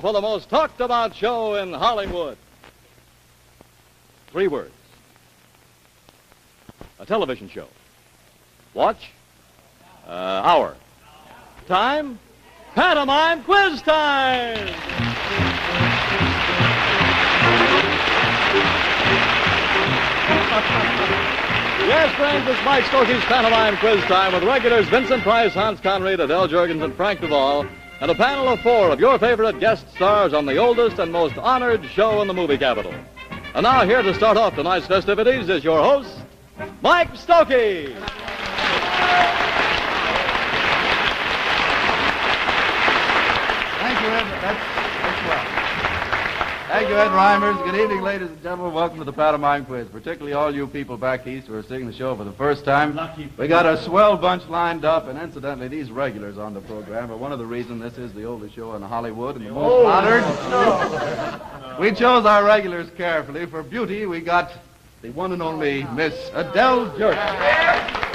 for the most talked about show in Hollywood. Three words a television show. Watch. Uh, hour. Time. Pantomime quiz time. Yes, friends, it's Mike Stokey's Pantomime Quiz Time with regulars Vincent Price, Hans Conried, Adele Jergens, and Frank DeVol, and a panel of four of your favorite guest stars on the oldest and most honored show in the movie capital. And now, here to start off tonight's festivities is your host, Mike Stokey. Thank you, Ed. That's, that's well. Thank you, Ed Reimers. Good evening, ladies and gentlemen. Welcome to the Pantomime Quiz, particularly all you people back east who are seeing the show for the first time. We got a swell bunch lined up, and incidentally, these regulars on the program are one of the reasons this is the oldest show in Hollywood and the most oh, honored. we chose our regulars carefully. For beauty, we got the one and only Miss Adele Jergens.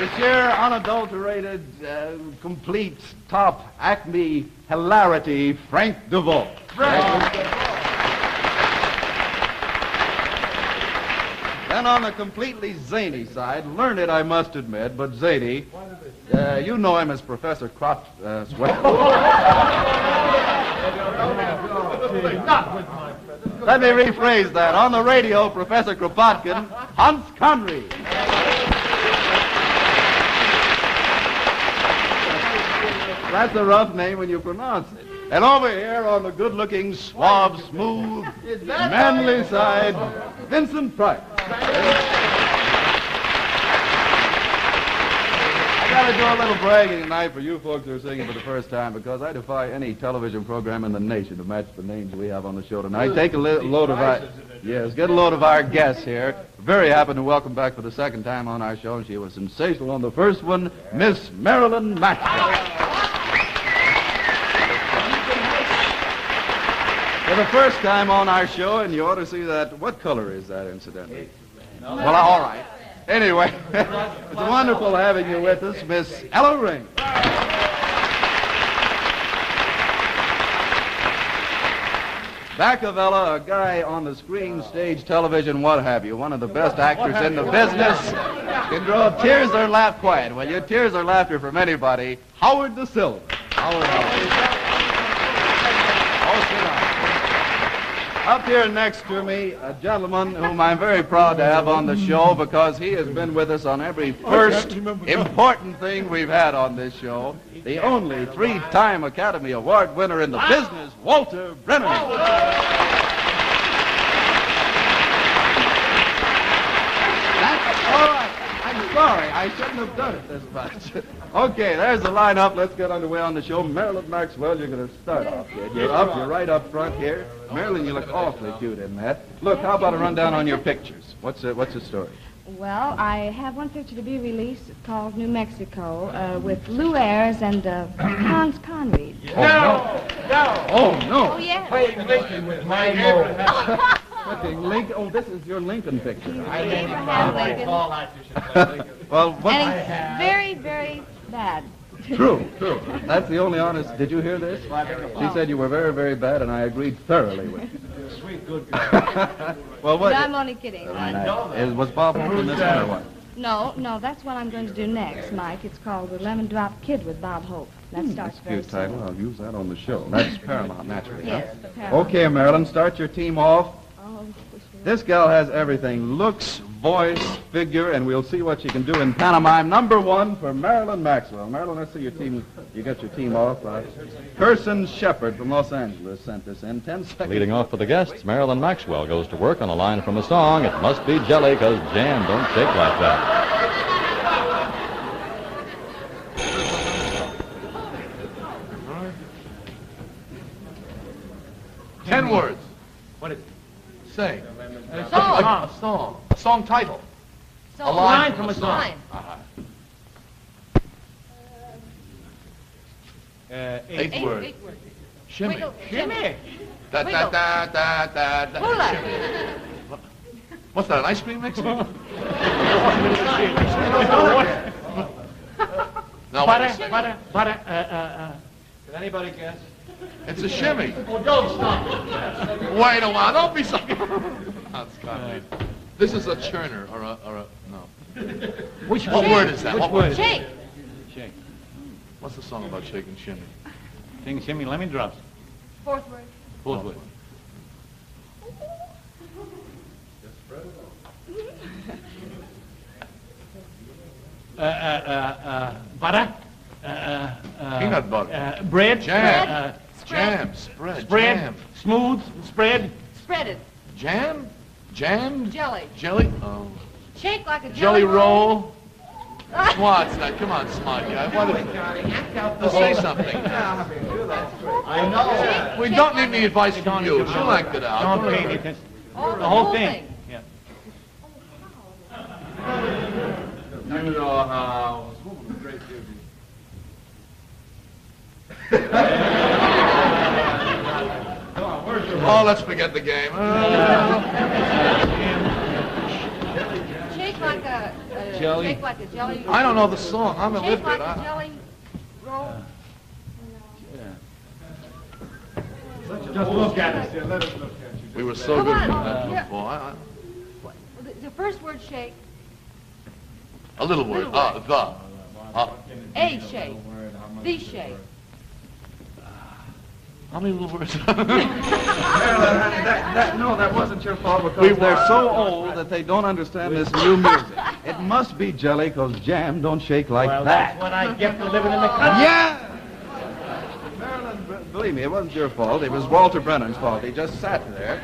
For sheer, unadulterated, uh, complete, top, acme hilarity, Frank DeVol. Then on the completely zany side, learned, I must admit, but zany, uh, you know him as Professor Crop uh, Sweat. Let me rephrase that. On the radio, Professor Kropotkin, Hans Conried. That's a rough name when you pronounce it. And over here on the good-looking, suave, smooth, manly side, Vincent Price. I gotta do a little bragging tonight for you folks who are singing for the first time because I defy any television program in the nation to match the names we have on the show tonight. Take a li- load of our yes, get a load of our guests here. Very happy to welcome back for the second time on our show. She was sensational on the first one, Miss Marilyn Maxwell. For the first time on our show, and you ought to see that. What color is that, incidentally? Well, all right. Anyway, it's wonderful having you with us, Miss Ella Raines. Back of Ella, a guy on the screen, stage, television, what have you, one of the best actors in the business. Can draw tears or laugh quiet. Well, your tears or laughter from anybody. Howard Da Silva. Howard, Howard. Oh, sit down. Up here next to me, a gentleman whom I'm very proud to have on the show because he has been with us on every first important thing we've had on this show. The only three-time Academy Award winner in the business, Walter Brennan. That's all right. I'm sorry. I shouldn't have done it this much. okay, there's the lineup. Let's get underway on the show. Marilyn Maxwell, you're going to start off, kid. You're up. You're right up front here. Marilyn, you look awfully cute in that. Look, how about a rundown on your pictures? What's the, what's the story? Well, I have one picture to be released called New Mexico uh, with Lew Ayres and uh, Hans Conried. Oh, no. Oh, no. Oh, yes. Playing Lincoln with my neighbor. Looking Lincoln. Oh, this is your Lincoln picture. Abraham Lincoln. All actors should play Lincoln. Well, what? And he's very, very bad. True, true. That's the only honest. Did you hear this? She said you were very, very bad, and I agreed thoroughly with you. Sweet, good girl. well, what? No, I'm only kidding. Nice. Is, was Bob Hope in this one or what? No, no, that's what I'm going to do next, Mike. It's called The Lemon Drop Kid with Bob Hope. That hmm, starts That's a very cute title. soon. I'll use that on the show. That's Paramount, naturally. Yes, the Paramount. Okay, Marilyn, start your team off. Oh, this one. This gal has everything looks, voice, figure, and we'll see what she can do in pantomime. Number one for Marilyn Maxwell. Marilyn, let's see your team. You got your team off. Uh, Kirsten Shepard from Los Angeles sent this in. Ten seconds. Leading off for the guests, Marilyn Maxwell goes to work on a line from a song. It must be jelly, because jam don't shake like that. Ten words. What is it? Say. A song. A song. A song title. So, A line from a song. line. Eight, Eight, words. eight words. Shimmy. Wiggle, shimmy. Da, da, da, da, da, da. Hula. Shimmy. What's that, an ice cream mixer? No, wait a Butter, second. butter, butter, uh, uh, uh. Can anybody guess? It's a shimmy. Oh, don't stop it. Wait a while. Don't be so. That's Conrad. This is a churner or a or a no. Which What one? word is that? Which What word? Shake. Shake. What's the song about shaking shimmy? Sing shimmy lemon drops. Fourth word. Fourth word. Uh, uh, uh, uh, butter. Uh, uh, Peanut butter. Uh, bread. Jam. Uh, Jam. Spread. spread. Jam. Smooth. Spread. Spread it. Jam. Jam. Jelly. Jelly. Oh. Shake like a Jelly jelly, roll. What's that? Come on, smart guy. What is Let's say something. I know. We don't need any advice from you. She'll act it out. Don't pay attention. Oh, The whole thing. Yeah. You know how. Oh, let's forget the game. Uh, Shake like a, uh, Jelly. Shake like a jelly. I don't know the song. I'm a Shake lived like it. a I- jelly roll. Just look at it. We were so Come good on. at that Yeah. before. I- I- The, the first word shake. A little word. Little Uh, the. Uh, A shake. The shake. How many little words? that, that, no, that wasn't your fault because We they're so old that they don't understand this new music. It must be jelly because jam don't shake like Well, that. that's what I get for living in the country. Yeah! Marilyn, believe me, it wasn't your fault. It was Walter Brennan's fault. He just sat there.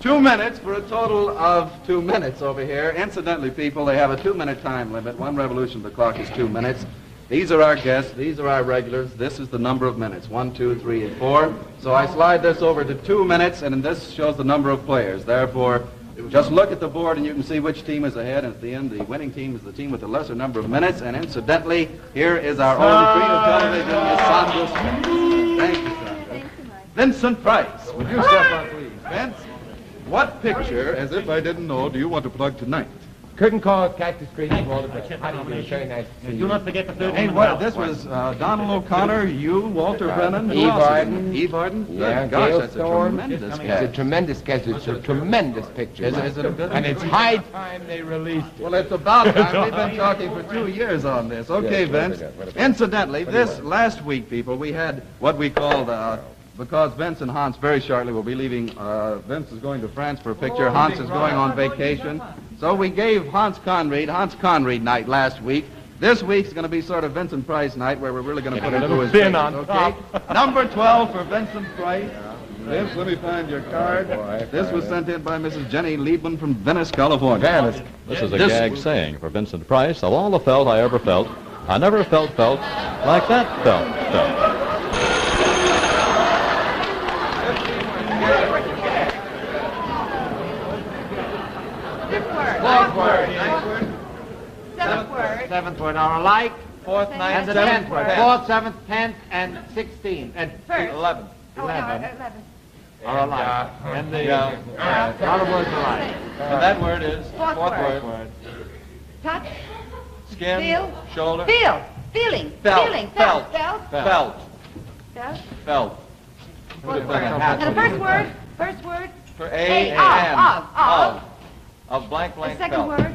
Two minutes for a total of two minutes over here. Incidentally, people, they have a two-minute time limit. One revolution of the clock is two minutes. These are our guests. These are our regulars. This is the number of minutes. One, two, three, and four. So I slide this over to two minutes, and this shows the number of players. Therefore, just look at the board and you can see which team is ahead. And at the end, the winning team is the team with the lesser number of minutes. And incidentally, here is our own of television, Miss Sandra Smith. Thank you, Sandra. Vincent Price, would you step up, please? Vince, what picture, as if I didn't know, do you want to plug tonight? Curtain call, Cactus Creek, Walter Brennan. How do you do? Very nice to see Do not forget the third Hey, one. what, this was uh, Donald O'Connor, you, Walter Brennan, who Eve else is Arden. Eve Arden? Yeah, Good gosh, Gail that's a tremendous Just coming It's a tremendous sketch. It's a tremendous picture. Is it- is it a good And it's high time they released it. Well, it's about time. We've been talking for two years on this. Okay, Yes, Vince. about it? What about it? Incidentally, What do you this last week, people, we had what we called, uh, because Vince and Hans very shortly will be leaving. Uh, Vince is going to France for a picture. Hans is going on vacation. So we gave Hans Conried Hans Conried night last week. This week's going to be sort of Vincent Price night, where we're really going to put a it little through his fin on okay? Number 12 for Vincent Price. Vince, let me find your card. Boy, This was fine. sent in by Mrs. Jenny Liebman from Venice, California. This is a This gag will- saying for Vincent Price. Of all the felt I ever felt, I never felt felt like that felt felt. Word. Ninth word. Seventh word. Seventh word are alike. Fourth, Same ninth, And the Seventh tenth word. word. Fourth, seventh, tenth, and sixteen. And First. eleven. Oh, yeah, Eleven eleven. are alike. And the, uh, Yeah. all the words alike. And that word is? Fourth word. word. Touch. Skin, Feel. shoulder, Feel. Feeling. Felt. Feeling. Felt. Felt. Felt. felt, Felt. felt. Fourth word. And the first word. First word. For A. A, Of. and, Of. Of. Of blank, The blank, second felt. word.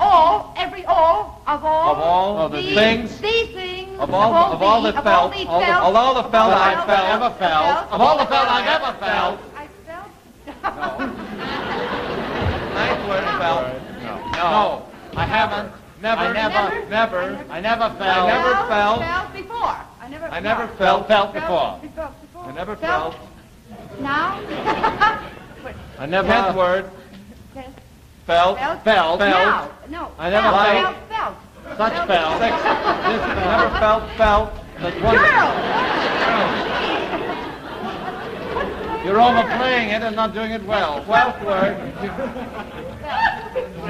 All. Every all. Of all. Of all of the these, things. These things. Of all, of all the, the felt, Of all all the, the felt. of all the felt Of I all felt, ever felt, of all the felt I ever felt, I felt. No. Ninth word felt. No, No. I haven't, never, I never- never, I never felt, I never felt, Felt before. I never. I never no. felt, felt Felt before. before. before. I never felt, Now. Wait, I never, tenth word, felt. felt, Felt. felt, Now. No. I never felt. liked- Felt. Felt. such Felt. felt, six, this, I never felt, felt, that's one. Girl. You're overplaying it and not doing it well. Twelfth word,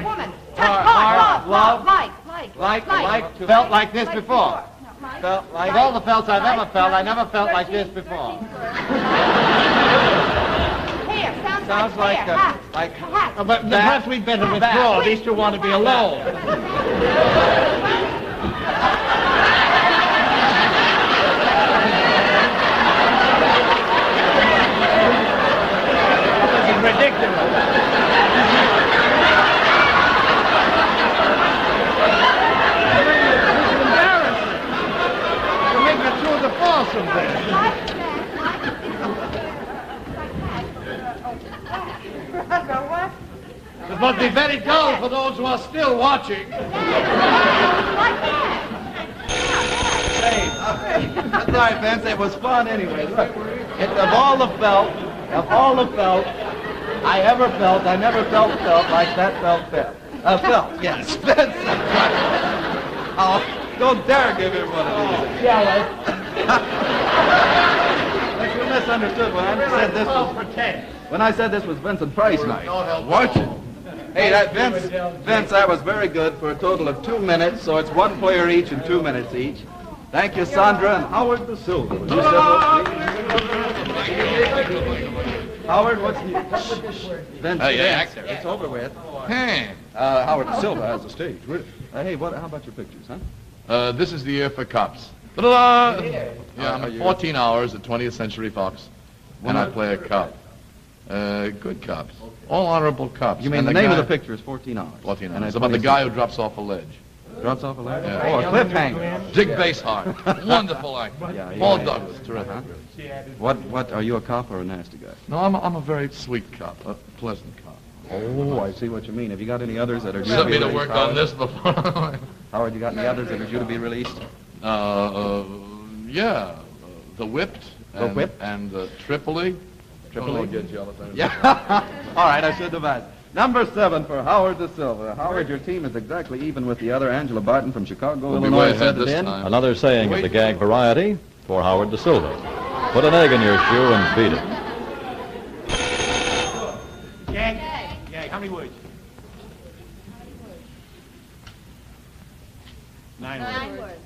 Woman. Touch. Heart, Heart. heart, love. Like. Like. like, like, to, Felt like this Like before. No, like. felt like, Of all the felts I've ever Like. felt, I never felt like this before. thirteenth word. Hair. Sounds, like, like, a, Hat. like. Uh, But perhaps we'd better withdraw. These two want to be alone. Like that, like that. what? It must be very dull for those who are still watching. That. That's all right, Vince. It was fun anyway. Look, it, of all the felt, of all the felt I ever felt, I never felt felt like that felt felt. Uh, felt, yes. Vince. oh, don't dare give him one of these. But you misunderstood when I said this was Pretend. when I said this was Vincent Price night. Watch it. Hey, that Vince, Vince, that was very good for a total of two minutes, so it's one player each and two minutes each. Thank you, Sandra and Howard Da Silva. You step? Howard, what's the... Vince, Oh, yeah, Vince, it's over with. Hey. Uh, Howard Da Silva has the stage. Really? Uh, hey, what? How about your pictures, huh? Uh, this is the year for cops. But, uh, yeah, I'm you- 14 hours at 20th Century Fox, and I play a cop. Uh, good cops. All honorable cops. You mean And the, name of the picture is 14 hours? 14 And hours. at It's about the guy who drops off a ledge. Drops off a ledge? Yeah. Oh, a cliffhanger. Dick Basehart. Wonderful actor. Yeah, yeah, Paul yeah. Douglas. Terrific. Uh-huh. What, what, are you a cop or a nasty guy? No, I'm a, I'm a very sweet cop, a pleasant cop. Oh, I see what you mean. Have you got any others that are due Sent to be me to released, work on this before. Howard, you got any others that are due to be released? uh, uh, yeah. Uh, the Whipped. The and, Whipped? And uh, Tripoli. Tripoli Tripoli? gets jealous. Yeah. All right, I should have asked. Number seven for Howard Da Silva. Howard, your team is exactly even with the other. Angela Barton from Chicago, We'll be Illinois, way ahead this in. time. Another saying of the gag variety for Howard Da Silva. Put an egg in your shoe and beat it. Gag. Gag. How many words? Nine words. Nine words.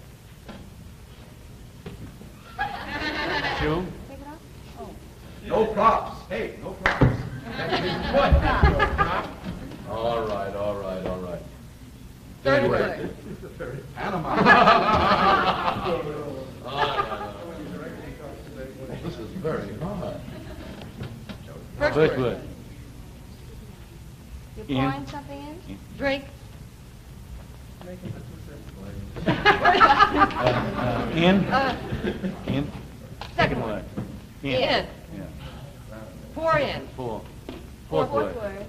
Shoe. No props. Hey, no props. What? All right, all right, all right. Third word. Panama. This is very hard. First First word. word. You're In. something in? Drink. Uh, in. Uh, In. second word. In. In. Pour in. Four. Fourth Fourth word. word.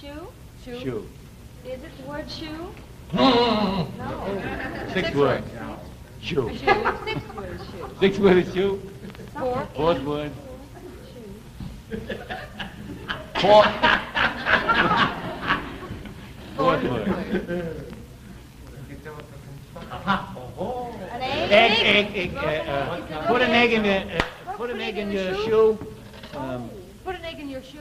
Shoe? Shoe. Shoe. Is it the word shoe? No. Six words. Shoe. Shoe. Six words shoe. Six words shoe. Four. Fourth word. Fourth Fourth word. An egg? Egg, egg, egg. Uh, uh, put an egg in the. Uh, put an egg in your shoe. Um, Put an egg in your shoe.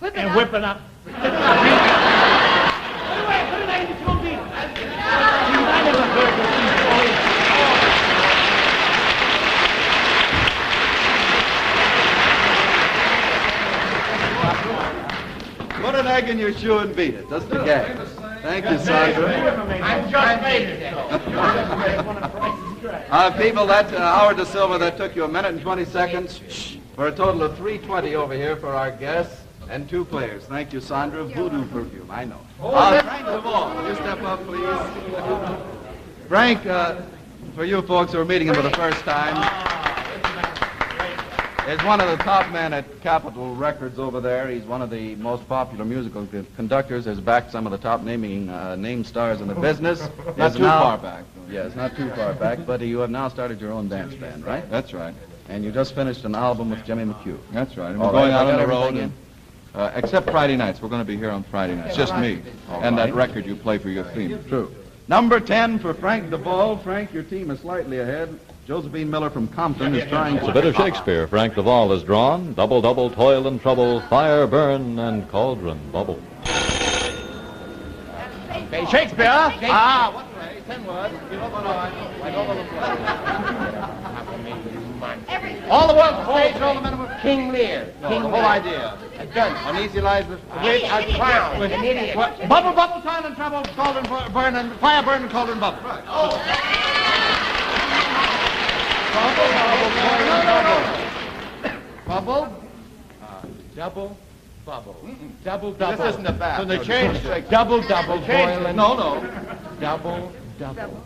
Whip it and up. whip it up. Anyway, put an egg in the shoe and beat it. I never heard of these boys. Put an egg in your shoe and beat it. That's the gag. Thank you, Sandra. I'm just made it. Uh, people, that uh, Howard Da Silva, that took you a minute and 20 seconds for a total of 320 over here for our guests and two players. Thank you, Sandra. Voodoo perfume, I know. Uh, Frank DeVol, will you step up, please? Frank, uh, for you folks who are meeting him for the first time, is one of the top men at Capitol Records over there. He's one of the most popular musical con- conductors. Has backed some of the top naming uh, name stars in the business. Not Is too now- far back. Yes, not too far back, but you have now started your own dance band, right? That's right. And you just finished an album with Jimmy McHugh. That's right. And we're going right, out on the road. And, uh, except Friday nights. We're going to be here on Friday nights. Just me. All and right. that record you play for your theme. True. Number 10 for Frank DeVol. Frank, your team is slightly ahead. Josephine Miller from Compton is trying It's to... a bit of Shakespeare. Frank DeVol is drawn. Double, double, toil and trouble, fire, burn, and cauldron bubble. Shakespeare. Ah, what? All the world stage, all the men were King Lear. King the whole idea. Done. Uneasy lies the great a clown. An idiot. Bubble, bubble, toil and trouble, cauldron burn and fire, burn and cauldron bubble. Oh! Bubble, bubble, toil and trouble. Bubble. Uh, double. Bubble. Double, double. This isn't a bath. So they No, changed double, double, boil and No, no. double, double.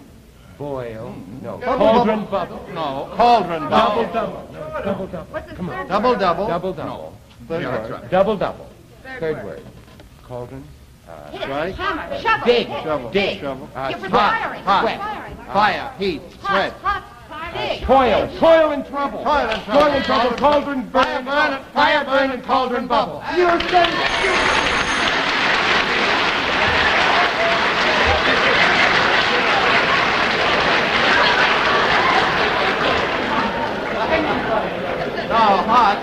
Boil. No. Cauldron bubble. bubble. No, cauldron bubble. double. Double double. What's the Come on. third Double, double. Double double. Third Yeah, word. right. Double double. Third, Third word. word. Cauldron. Strike. Hammer. Shovel. Dig. Shovel. Dig. Shovel. Uh, You're hot. firing. hot. Fire, heat, sweat. Hot. Hot. Dig. Toil. Toil and trouble. Toil and trouble. Toil and trouble. Cauldron Fire burn. burn, fire burn, and cauldron bubble. You're dead. No, Hans.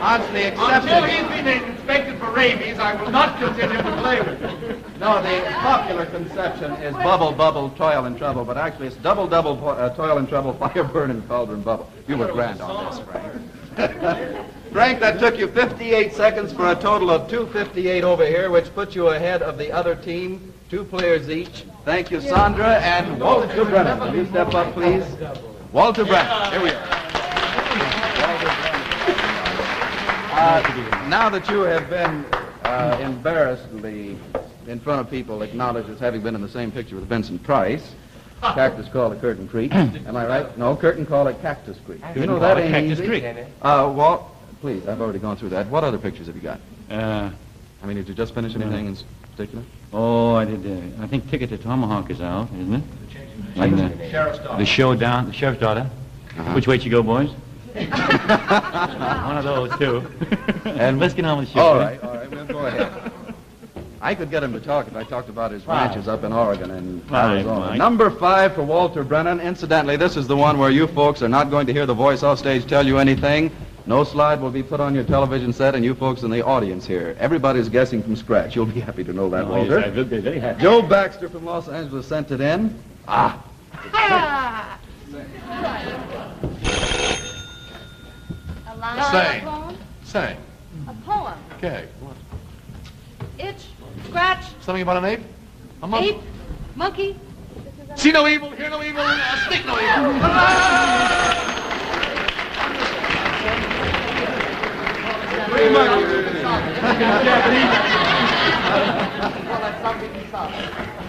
Hans, the Until exception. he's been inspected for rabies, I will not continue to play with him. No, the popular conception is bubble, bubble, toil and trouble, but actually it's double, double, uh, toil and trouble, fire burn and cauldron bubble. You were grand on this, Frank. Frank, that took you 58 seconds for a total of 258 over here, which puts you ahead of the other team, two players each. Thank you, Sandra and Walter Brennan. Will you step up, please? Walter Brennan. Here we are. Uh, now that you have been uh, embarrassedly in front of people acknowledged as having been in the same picture with Vincent Price, Cactus called it Curtain Creek. Am I right? No, Curtain called it Cactus Creek. You know that ain't easy. Uh, Walt, please, I've already gone through that. What other pictures have you got? Uh, I mean, did you just finish anything in particular? oh, I did. Uh, I think Ticket to Tomahawk is out, isn't it? And, uh, the show down, the sheriff's daughter. Uh-huh. Which way you go, boys? One of those too. and let's get on with the show. All right, all right, we'll go ahead. I could get him to talk if I talked about his ranches up in Oregon and Fine, Arizona. Mike. Number five for Walter Brennan. Incidentally, this is the one where you folks are not going to hear the voice off stage tell you anything. No slide will be put on your television set, and you folks in the audience here. Everybody's guessing from scratch. You'll be happy to know that, Oh, yes, Walter. I will be very happy. Joe Baxter from Los Angeles sent it in. Ah, Ah. A line Say. a poem? Say, A poem. okay. What? Itch. Scratch. Something about an ape? A monkey? Ape. Monkey. See no evil, hear no evil, uh, speak no evil.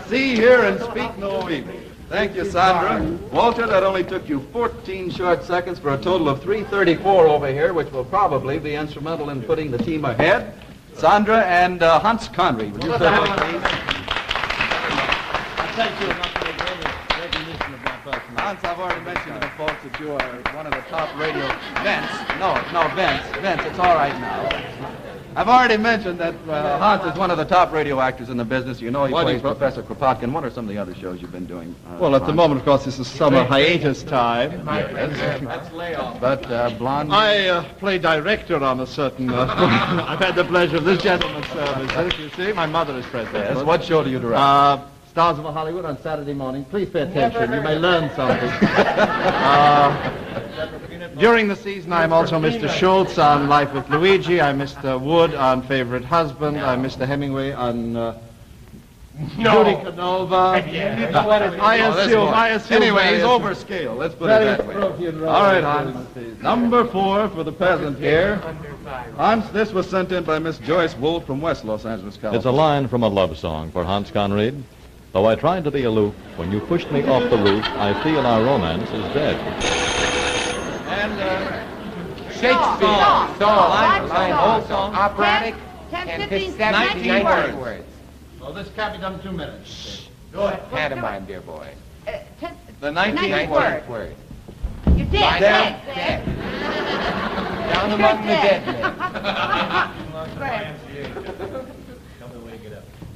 see, hear, and speak no evil. Thank you, Sandra. Walter, that only took you 14 short seconds for a total of 334 over here, which will probably be instrumental in putting the team ahead. Sandra and uh, Hans Conried, will you step up, please? Hans, I've already mentioned to the folks that you are one of the top radio... Vince, no, no, Vince, Vince, it's all right now. I've already mentioned that uh, Hans is one of the top radio actors in the business. You know he Why do plays pro- Professor Kropotkin. What are some of the other shows you've been doing? Uh, Well, at the moment, of course, this is summer hiatus time. That's layoff. But uh, Blonde... I uh, play director on a certain. Uh, I've had the pleasure of this gentleman's services. You see, my mother is present. Yes, what show do you direct? Uh, Stars of Hollywood on Saturday morning. Please pay attention. You may learn something. during the season, I'm also Mr. Schultz on Life with Luigi. I'm Mr. Wood on Favorite Husband. I'm Mr. Hemingway on uh, Judy Canova. I assume, one. I assume. Anyway, he's various- over scale. Let's put it various that way. parochial All right, roles. Hans. Number four for the peasant here. Hans, this was sent in by Miss Joyce Wolf from West Los Angeles, California. It's a line from a love song for Hans Conried. Though I tried to be aloof, when you pushed me off the roof, I feel our romance is dead. And uh, Shakespeare. Song. Song. Song. Line, Song. whole song. Operatic. 10, 10, 15, 15, 19 19 words. words. Well, this can't be done in two minutes. Go ahead. Pantomime, dear boy. Uh, ten, the 19 19 words. words. You did. Line Dead. up, Dead. Down You're among the dead. dead men. Go ahead.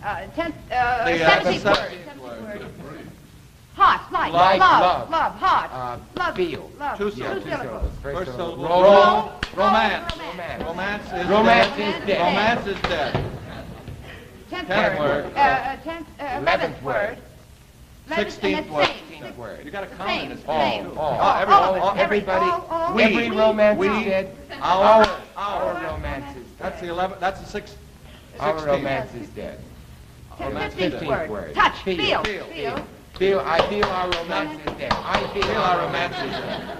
Uh, ten, uh, The, uh, 17 the words. 17 17 words. Hot, like, Like, love, love. love, hot, Uh, love, feel. love. Two Two syllables. syllables. First syllable. Roll. Roll. Romance. Romance. Romance is Romance dead. is dead. Romance is dead. Tenth Tenth word. word. Uh, uh, tenth, uh, eleventh Eleventh word. word. Sixteenth word. Sixteenth word. You got to count Same, as same. All, all, Oh, all all- everybody, all- all- every we- romance we- is dead. Our, Our, our, our romance is dead. that's the 11, that's the six, Our 16. romance is dead. Ten- Fifteenth fifteenth word. word. Touch, Feel. feel, Feel. feel. Feel, I feel our romance is dead. I feel, Feel our romance is dead.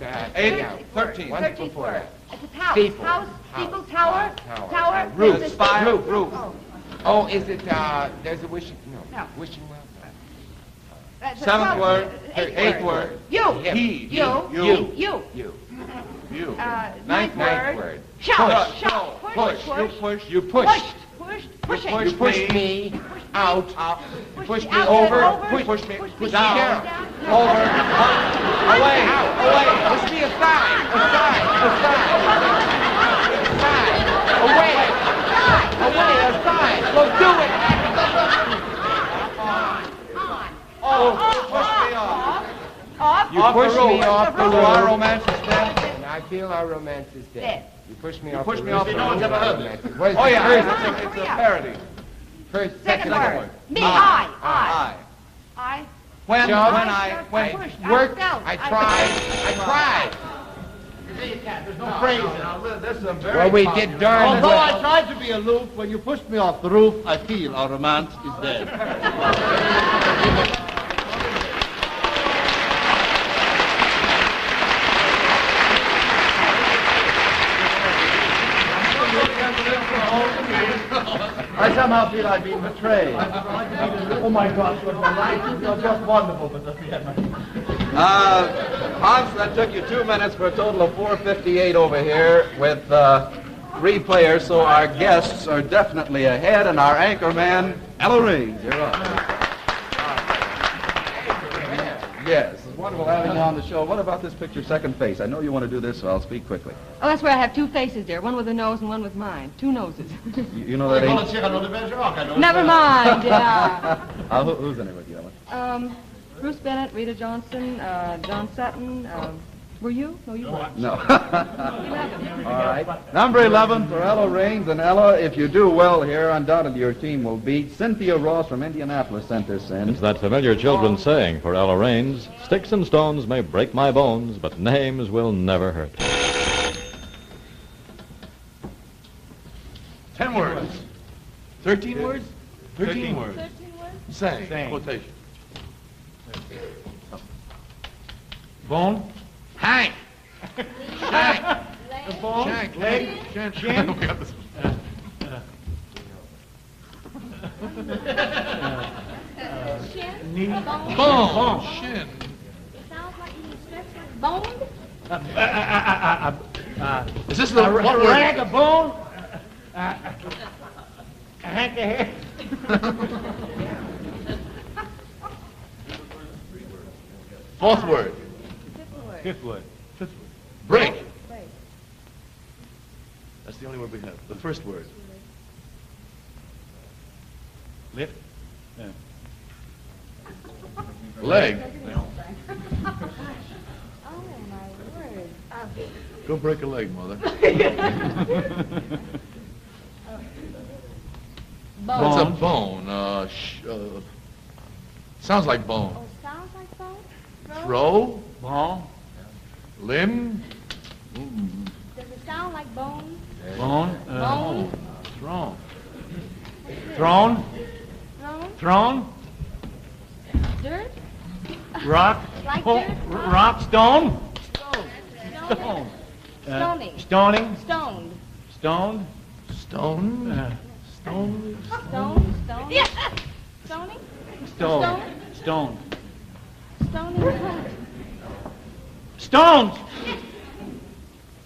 dead. Eight, Yeah. thirteen. Once Thirteenth before word. that. It's a house. Steeple. House, House. steeple, tower, Tower. tower. Roof. Spire. steeple. Roof. Oh. Oh, is it, uh, there's a wishing, no, No. wishing well? Uh, Seventh word, uh, eighth eighth word. You. He. You. You. You. You. You. Uh, Ninth ninth word. word. Shove. Push. Shove. Push. Push. You push. You Pushed. Pushed. Pushing. You push me out. Out. Push Push me me over. over. Push, push me. Push Push down. down. Down. Over. Up. Away. Away. Push me aside. Aside. Aside. Aside. Away. Away. Aside. Well, do it. On. On. Oh, push me off. Off. You push me off the roof. Our romance is dead. And I feel our romance is dead. Dead. You push me You off push the me off no one's ever heard this. What is Oh the yeah, first, it's a, it's a parody. first, Second second word. Me. I. I. I. I. When, when Shove. I, when, pushed. I work. I tried, I tried. There's no phrase. This is a very Well, we did darn Although I tried to be aloof, when you pushed me off the roof, I feel our romance is dead. I somehow feel I've been betrayed. oh my gosh, what my life You're just wonderful, Mr. Fiatman. Uh, Hans, that took you two minutes for a total of 458 over here with uh, three players, so our guests are definitely ahead, and our anchor man, Ella Raines, you're up. Yes, it's wonderful having you on the show. What about this picture, second face? I know you want to do this, so I'll speak quickly. Oh, that's where I have two faces there, one with a nose and one with mine. Two noses. You, you know that ain't... Never mind, yeah. Uh, who, who's in it with you, Ella? Um, Bruce Bennett, Rita Johnson, uh, John Sutton. Um, were you? No, you weren't. No. All right. Number 11 for Ella Raines. And Ella, if you do well here, undoubtedly your team will beat. Cynthia Ross from Indianapolis sent this in. It's that familiar children's saying for Ella Raines, sticks and stones may break my bones, but names will never hurt. Ten words. Thirteen words? Thirteen words. Thirteen words. Saying. Saying. Quotation. Bone? Hank. Leg. Bone? Shank. Leg? Shank. Chin? We got this. Shin. Knee? Bone. Bone. Shin. It sounds like you stretch like boned. Uh, uh, uh, uh, uh, Is this the a, what word? rag, a bone? Uh, uh, a hank of hair? Fourth word. Fifth word. Break. Break. That's the only word we have. The first word. Lift? Leg. Oh my word. Uh, Go break a leg, mother. bone. What's a Bone. bone? Uh, sh- uh, sounds like bone. Oh, sounds like bone. Throw. Ball? Limb. Does it sound like bone? Bone? Uh, Bone. Thrown. Throne? Throne. Throne? Dirt. Rock? Like Oh, dirt? r- rock? Stone? Stone. Stone. Uh, Stoning. Stoning? Stoned. Stoned? Stone. Uh, Stone. Stone. Stone. Yeah. Stoning. stone. Stone. Stoning. Stones!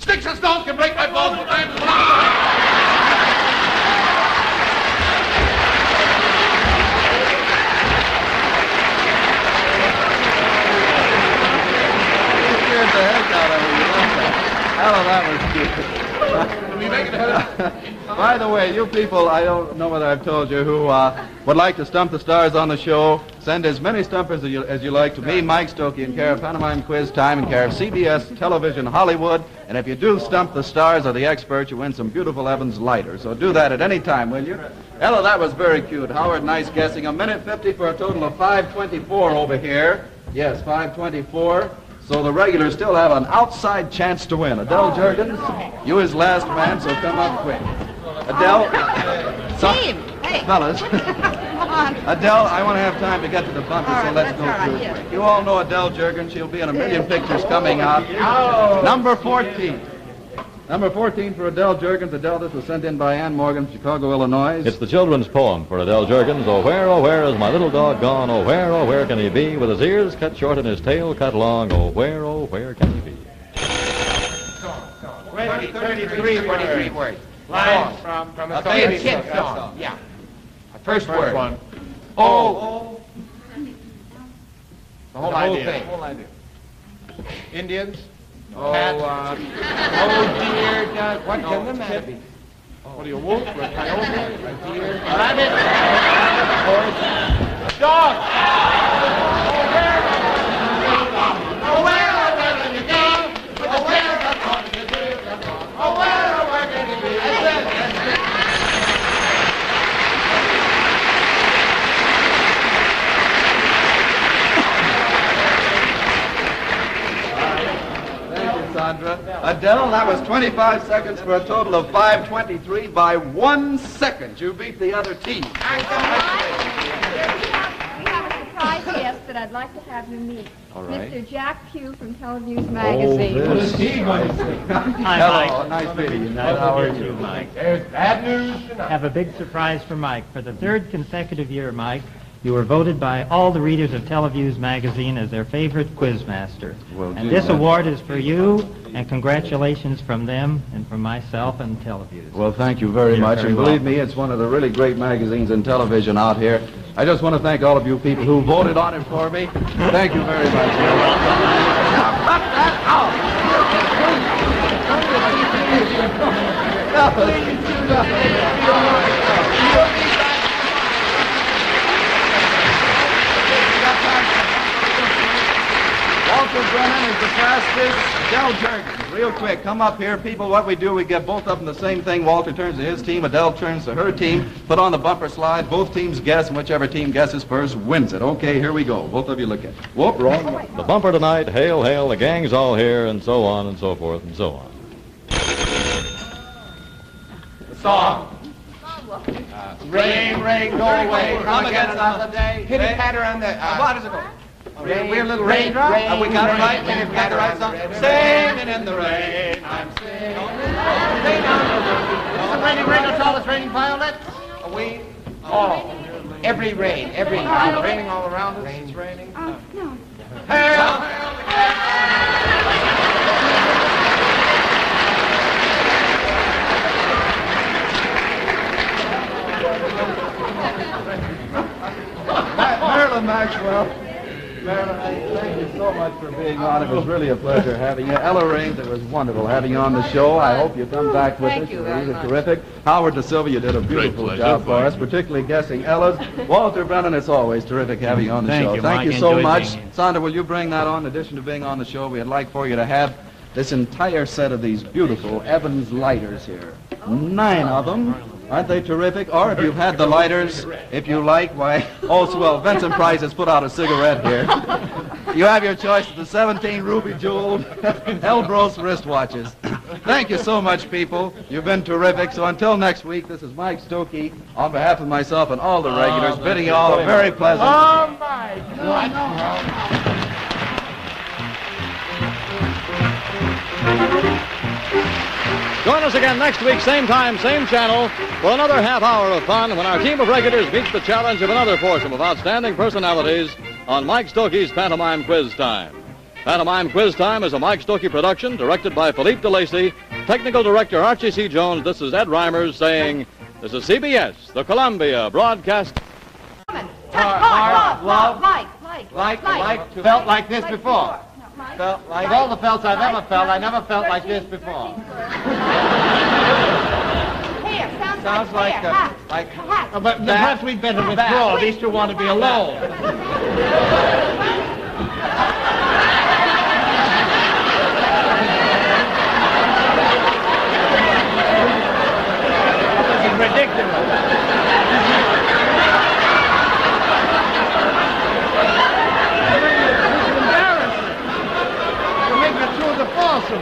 Sticks and stones can break my bones, but I'm You scared the heck out of me. You that. Was cute. we make it ahead. By the way, you people, I don't know whether I've told you, who uh, would like to stump the stars on the show, send as many stumpers as you, as you like to me, Mike Stokey, in care of Pantomime Quiz Time, in care of CBS Television Hollywood. And if you do stump the stars or the experts, you win some beautiful Evans lighter. So do that at any time, will you? Ella, that was very cute. Howard, nice guessing. A minute 50 for a total of 524 over here. Yes, 524. So the regulars still have an outside chance to win. Adele Jergens, you is last man, so come up quick. Adele, so- hey. fellas. Come on. Adele, I want to have time to get to the bumper, All so let's go all right, through yeah. quick. You all know Adele Jergens. She'll be in a million pictures coming out. Oh. Number 14. Number 14 for Adele Jergens. Adele, this was sent in by Ann Morgan Chicago, Illinois. It's the children's poem for Adele Jergens. Oh, where, oh, where is my little dog gone? Oh, where, oh, where can he be? With his ears cut short and his tail cut long. Oh, where, oh, where can he be? 20, 33 words. words. Lines from, from A a song. baby kid song. Yeah. First First word. one. Oh. The whole The whole idea. thing. The whole idea. Indians? Oh, Cat. uh, oh dear, does, what can the matter be? What are you, a wolf or a coyote? A deer. A Rabbit? Horse. A dog? Thank you, Sandra. Adele, that was 25 seconds for a total of 523 by one second. You beat the other team. We have, we have a surprise guest that I'd like to have you meet. All right. Mr. Jack Pugh from Televiews Magazine. Oh, this! Hello, nice meeting you. How are you? Mike. There's bad news tonight. have a big surprise for Mike. For the third consecutive year, Mike, you were voted by all the readers of Televiews magazine as their favorite quizmaster. Well, and this award is for you, and congratulations from them and from myself and Televiews. Well, thank you very You're much. very and believe me, it's one of the really great magazines and television out here. I just want to thank all of you people who voted on it for me. Thank you very much. Walter Brennan is the fastest. Adele Jergens, real quick, come up here. People, what we do, we get both of them the same thing. Walter turns to his team, Adele turns to her team. Put on the bumper slide. Both teams guess, and whichever team guesses first wins it. Okay, here we go. Both of you look at it. Whoop, wrong. one. The bumper tonight, hail, hail, the gang's all here, and so on and so forth and so on. Song. Rain, rain, go away. Come again another day. Hit a patter on the. Uh, What does it go? Rain, We're a little rain, raindrop. rain, Have we got it rain, right? rain, We've got the right song. rain, rain, Singing in the rain. I'm Is it raining rain it's raining violets? We Oh, every rain, every It's raining all around us. It's raining. Oh, no. Ma- Marilyn Maxwell. Marilyn, thank you so much for being on. It was really a pleasure having you. Ella Raines, it was wonderful having you on the show. I hope you come back with Thank us. you were very much. terrific. Howard Da Silva, you did a beautiful job for Fine. us, particularly guessing Ella's. Walter Brennan, it's always terrific having you on the Thank show. you, thank Mike. you so Enjoyed much. Sandra, will you bring that on? In addition to being on the show, we'd like for you to have this entire set of these beautiful Evans lighters here. Nine of them. Aren't they terrific? Or if you've had the lighters, if you like, why, oh, well, Vincent Price has put out a cigarette here. You have your choice of the 17 ruby jeweled Elbros wristwatches. Thank you so much, people. You've been terrific. So until next week, this is Mike Stokey on behalf of myself and all the regulars, oh, bidding you all a very pleasant. Oh my God. Join us again next week, same time, same channel, for another half hour of fun when our team of regulars meets the challenge of another foursome of outstanding personalities on Mike Stokey's Pantomime Quiz Time. Pantomime Quiz Time is a Mike Stokey production directed by Philippe DeLacy, technical director Archie C. Jones. This is Ed Reimers saying, this is CBS, the Columbia Broadcast. Touch, love, love, like, like, Like, like, felt like this before. Felt like. Of all the felts I've ever felt, I never felt like this before. Sounds, Sounds like, like hair. a- hat. like- hat. Uh, But perhaps we'd better withdraw. These two want to be alone. This is ridiculous. This is embarrassing. You're making a tour de force from this. Like that, like, like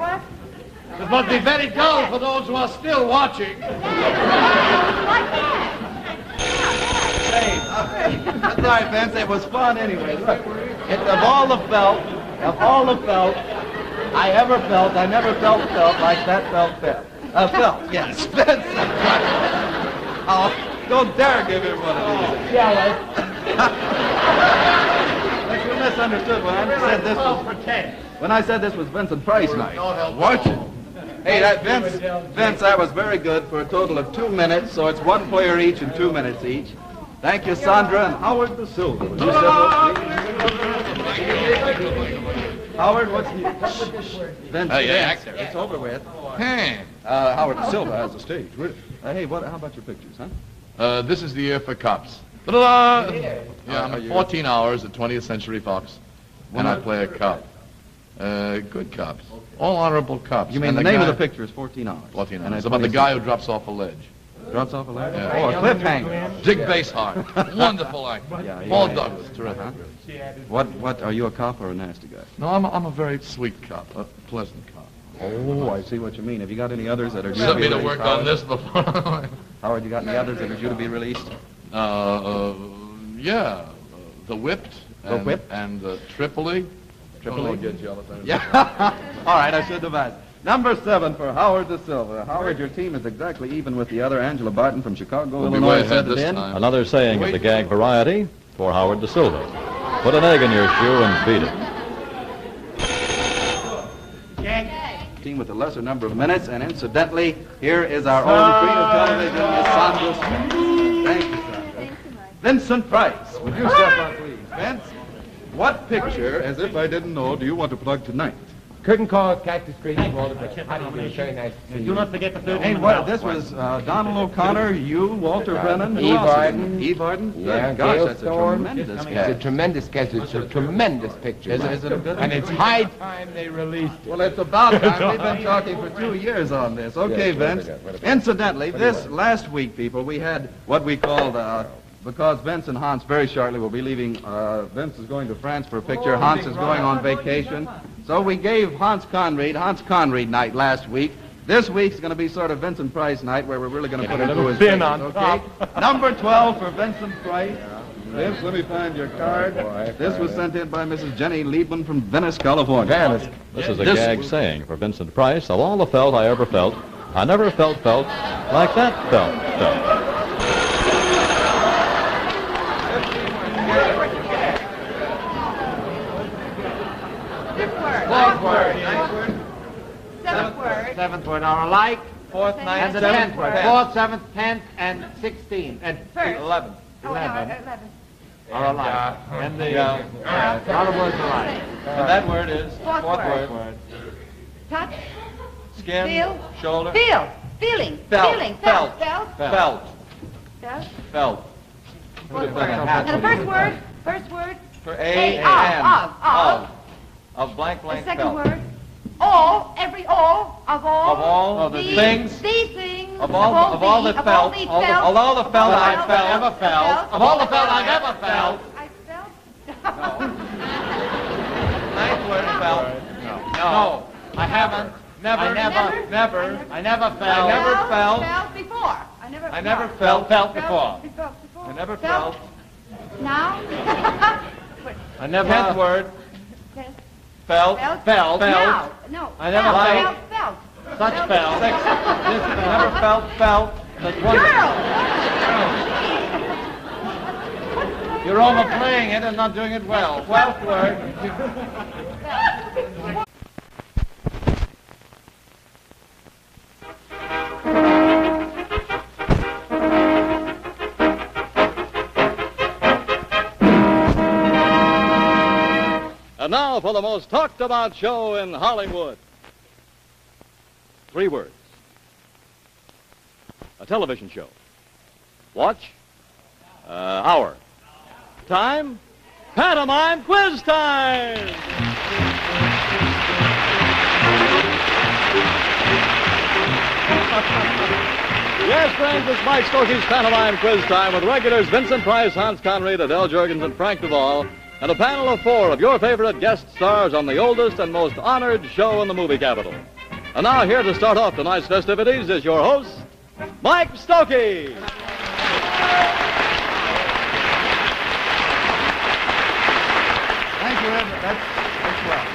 what? It must be very dull for those who are still watching. Like That's all right, Vince. It was fun anyway. Look, it, of all the felt, of all the felt I ever felt, I never felt felt like that felt felt. Uh, felt, yes. Vince. oh, don't dare give him one of these. But you misunderstood when I said this was when I said this was Vincent Price night. What? Hey, that Vince, Vince, that was very good for a total of two minutes, so it's one player each and two minutes each. Thank you, Sandra and Howard Da Silva. Would you step? Howard, what's the... Vince, Hey, yeah, Vince, it's over with. Hey. Uh, Howard Da Silva has the stage. Really? Uh, hey, what? How about your pictures, huh? Uh, this is the year for cups. But, uh, yeah, I'm you- 14 hours at 20th Century Fox when I play a cop. Uh, good cups. All honorable cops. You mean And the name of the picture is 14 hours? 14 hours. at It's about the guy who drops off a ledge. Drops off a ledge? Yeah. Oh, a cliffhanger. Dick Basehart. Wonderful actor. Yeah, Paul yeah. Douglas. Terrific. Uh-huh. What, what, are you a cop or a nasty guy? No, I'm a, I'm a very sweet cop. A pleasant cop. Oh, I see what you mean. Have you got any others that are due Sent to me to released, work on this before. Howard, you got any others that are due to be released? Uh, uh, yeah. Uh, the Whipped. The and, Whipped? And uh, Tripoli. Tripoli? Don't get jealous. Yeah. All right, I should have asked. Number seven for Howard Da Silva. Howard, your team is exactly even with the other. Angela Barton from Chicago, We'll be Illinois, way ahead this in. time. Another saying of the gag variety for Howard Da Silva. Put an egg in your shoe and beat it. Gag. Team with a lesser number of minutes, and incidentally, here is our own queen of television, Miss Sandra. Smith. Thank you, Sandra. Vincent Price, would you step up, please? Vince, what picture, as if I didn't know, do you want to plug tonight? Curtain call, Cactus Creek, Walter Bridge. How do you do? Very nice to see Do you. not forget the third Hey, one. what, this was uh, Donald O'Connor, you, Walter Brennan, who Eve else is Arden. Eve Arden? Yeah, Good gosh, Gale that's a Storm. tremendous It's a tremendous cast. It's a tremendous picture. Is it- Mike. is it a good And it's high time they released it. Well, it's about time. We've been talking for two years on this. Okay, Yes, Vince. have we got? What have we got? Incidentally, What do you this last week, people, we had what we called, uh, because Vince and Hans very shortly will be leaving. Uh, Vince is going to France for a picture. Hans is going on vacation. So we gave Hans Conried Hans Conried night last week. This week's going to be sort of Vincent Price night, where we're really going to put him through his fin on okay? Number 12 for Vincent Price. Vince, let me find your card. This was sent in by Mrs. Jenny Liebman from Venice, California. Venice. This is a This- gag saying for Vincent Price. Of all the felt I ever felt, I never felt felt like that felt felt. Fourth word. Seventh word. Seventh word are alike. Fourth, ninth, and the tenth word. Fourth, seventh, tenth, and sixteenth, and First. eleventh. Oh, no, Eleven eleven. are alike. And the, uh, a lot of words alike. And that word is Fourth word. word. Touch. skin, Feel. shoulder, Feel. Feeling. Felt. Feeling. Felt. Felt. felt, Felt. felt. And the first word. First word. For A, A, of, and, of, of. of blank, The blank, second felt. word. All. Every all. Of all. Of all of the these, things. These things. Of all, of all the, that of all felt, the all the, felt. of all the felt of all I the felt, felt, ever felt, of all the felt I've ever felt. I felt. No. Ninth word felt. No. I haven't. Never. I never- Never. I never felt. I never felt. Felt before. I never. I never felt. Felt before. Felt, felt before. I never felt. Now. I never. Tenth word. Felt. Felt. Felt. Felt. Now. No. I never felt. felt. Felt. Felt. Such felt. Six. This, never felt. Felt. That's one. Girl. You're overplaying it and not doing it well. Twelfth word. Now for the most talked about show in Hollywood. Three words. A television show. Watch. Uh, hour. Time. Pantomime quiz time. Yes, friends, it's Mike Stokey's Pantomime Quiz Time with regulars Vincent Price, Hans Conried, Adele Jergens, and Frank DeVol, and a panel of four of your favorite guest stars on the oldest and most honored show in the movie capital. And now, here to start off tonight's festivities is your host, Mike Stokey. That's, that's well.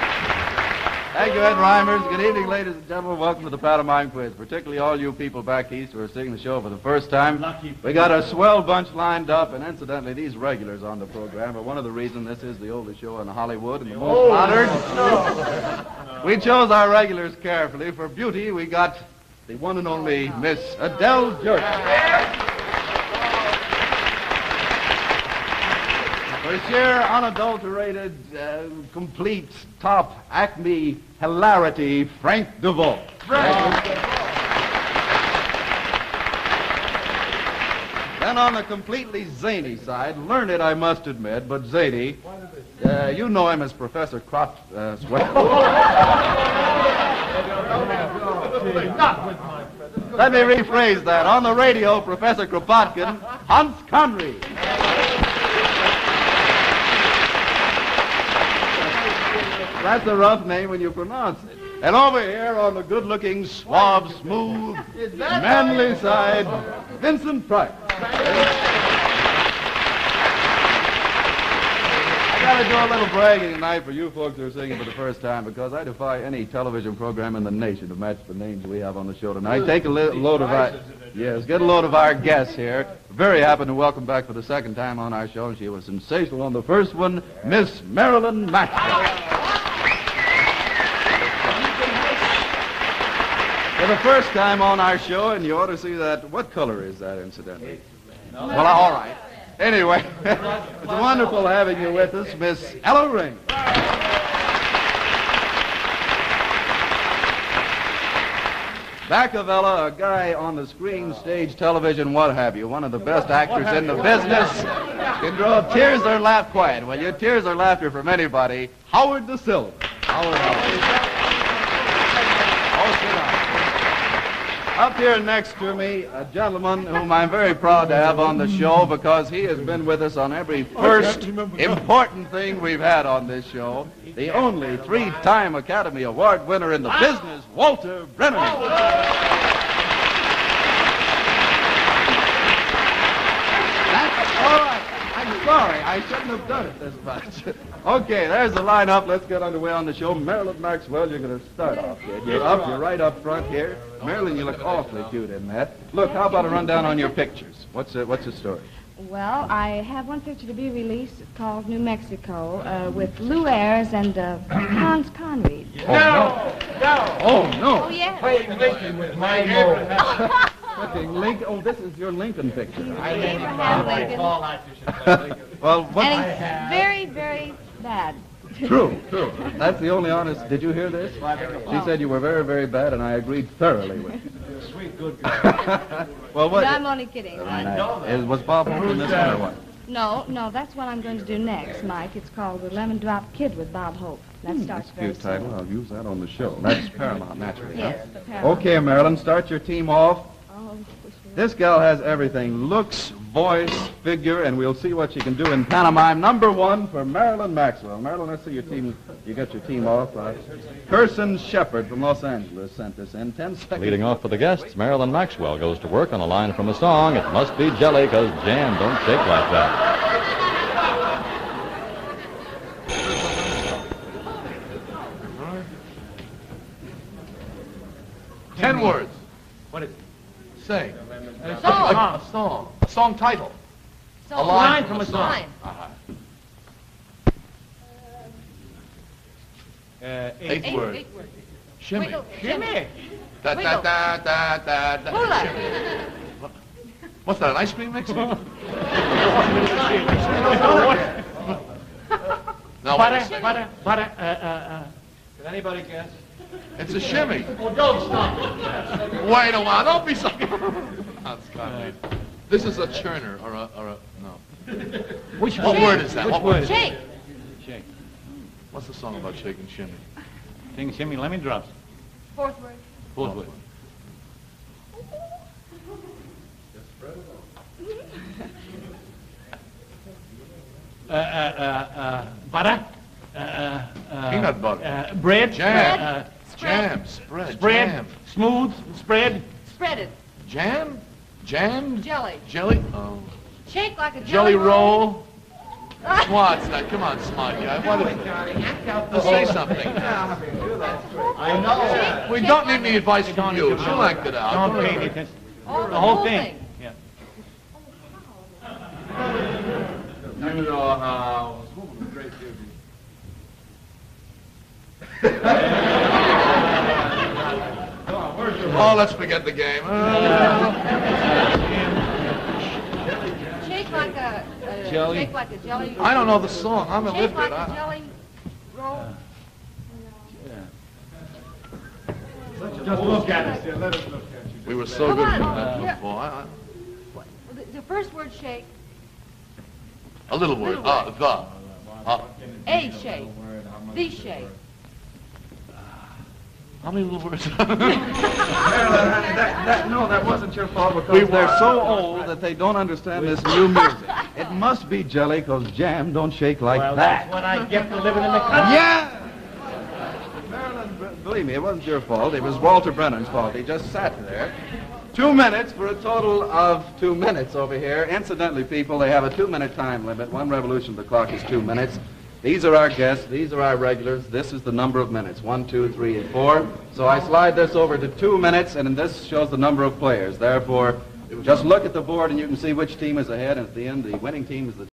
Thank you, Ed Reimers. Good evening, ladies and gentlemen. Welcome to the Pantomime Quiz, particularly all you people back east who are seeing the show for the first time. Lucky. We got a swell bunch lined up, and incidentally, these regulars on the program are one of the reasons this is the oldest show in Hollywood and the most modern. We chose our regulars carefully. For beauty, we got the one and only Miss Adele Jergens. For sheer, unadulterated, uh, complete, top, acme hilarity, Frank DeVol. Then on the completely zany side, learned I must admit, but zany, uh, you know him as Professor Crop uh. Let me rephrase that. On the radio, Professor Kropotkin, Hans Conried. That's a rough name when you pronounce it. And over here on the good-looking, suave, smooth, manly side, Vincent Price. I gotta do a little bragging tonight for you folks who are singing for the first time because I defy any television program in the nation to match the names we have on the show tonight. Take a li- load of our yes, get a load of our guests here. Very happy to welcome back for the second time on our show. and She was sensational on the first one, Miss Marilyn Maxwell. For the first time on our show, and you ought to see that. What color is that, incidentally? Well, all right. Anyway, it's wonderful having you with us, Miss Ella Raines. Back of Ella, a guy on the screen, stage, television, what have you, one of the best actors in the business. Can draw tears or laugh quiet. Well, your tears or laughter from anybody. Howard Da Silva. Howard, Howard. Oh, sit down. Up here next to me, a gentleman whom I'm very proud to have on the show because he has been with us on every first important thing we've had on this show. The only three-time Academy Award winner in the business, Walter Brennan. That's all right. I'm sorry. I shouldn't have done it this much. okay, there's the lineup. Let's get underway on the show. Marilyn Maxwell, you're going to start off, kid. You're up. You're right up front here. Marilyn, you look awfully cute in that. Look, how about a rundown on your pictures? What's the, what's the story? Well, I have one picture to be released called New Mexico uh, with Lew Ayres and uh, Hans Conried. No! No! Oh, no. Oh, yes. Playing Lincoln with my mold. Looking Lincoln. Oh, this is your Lincoln picture. Abraham Lincoln. well, what? And he's very, very bad. True, true. That's the only honest. Did you hear this? She said you were very, very bad, and I agreed thoroughly with you. Sweet, good girl. well, what? No, I'm only kidding. Nice. Is, was Bob Hope in this one? No, no, that's what I'm going to do next, Mike. It's called The Lemon Drop Kid with Bob Hope. That hmm, starts very Cute title. soon. I'll use that on the show. That's paramount, naturally. Yes, the Paramount. Okay, Marilyn, start your team off. Oh, This gal has everything looks, voice, figure, and we'll see what she can do in pantomime. Number one for Marilyn Maxwell. Marilyn, let's see your team. You got your team off. Uh, Kirsten Shepard from Los Angeles sent this in. Ten seconds. Leading off for the guests, Marilyn Maxwell goes to work on a line from a song. It must be jelly, because jam don't shake like that. Ten words. What is it? Say. A Song. A, a song. A song title. So, A line from a song. Line. Uh-huh. Uh, Eighth Eight, word. eight words. Shimmy. Wiggle. Shimmy. Da, da, da, da, da, da. Hula. What's that, an ice cream mix? no, Butter, butter, butter, uh, uh, uh. Can anybody guess? It's a shimmy. Oh, don't stop. Wait a while, don't be so... That's Conried. This is a churner, or a, or a, no. Which What word? word is that? Which What word? word Shake. Shake. What's the song about shaking shimmy? Sing shimmy lemon drops. Fourth word. Fourth word. Uh, uh, uh, uh, butter. Uh, uh, uh, Peanut butter. Uh, bread. Jam. Uh, Jam, spread, spread. jam. Smooth. Spread. Spread it. Jam? Jam? Jelly. Jelly? Oh. Shake like a jelly, Jelly roll? Smart's not. Come on, smart guy. What if, let's say something. I know. We don't need any advice from you. She'll act it out. Don't pay any attention. Oh, The whole thing. Yeah. You know how. Great beauty. Oh, let's forget the game. Uh, Shake like a, uh, Jelly. shake like a jelly. I don't know the song. I'm a Shake lived like it. a I- jelly roll. Just look at us, let us look at you. We were so Come good on, at that here. before. I- I- The, the first word shake, A little word. Little Uh, the. Uh, a shake, the shake. How many little words? Marilyn, honey, that, that, no, that wasn't your fault because they're so old that they don't understand this new music. It must be jelly because jam don't shake like Well, that. that's what I get for living in the country. Yeah! Marilyn, believe me, it wasn't your fault. It was Walter Brennan's fault. He just sat there. Two minutes for a total of two minutes over here. Incidentally, people, they have a two-minute time limit. One revolution of the clock is two minutes. These are our guests. These are our regulars. This is the number of minutes. One, two, three, and four. So I slide this over to two minutes, and this shows the number of players. Therefore, just look at the board, and you can see which team is ahead. And at the end, the winning team is the